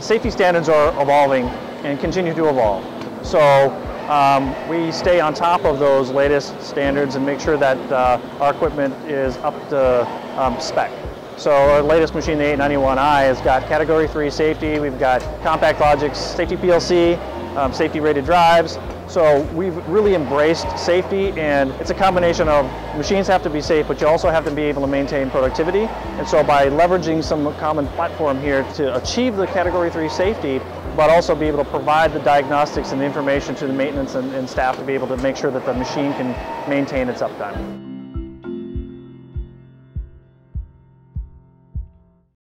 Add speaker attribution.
Speaker 1: safety standards are evolving and continue to evolve. So um, we stay on top of those latest standards and make sure that uh, our equipment is up to um, spec. So our latest machine, the 891i, has got Category 3 safety. We've got Compact CompactLogix safety PLC, um, safety rated drives. So we've really embraced safety and it's a combination of machines have to be safe, but you also have to be able to maintain productivity. And so by leveraging some common platform here to achieve the Category 3 safety, but also be able to provide the diagnostics and the information to the maintenance and, and staff to be able to make sure that the machine can maintain its uptime.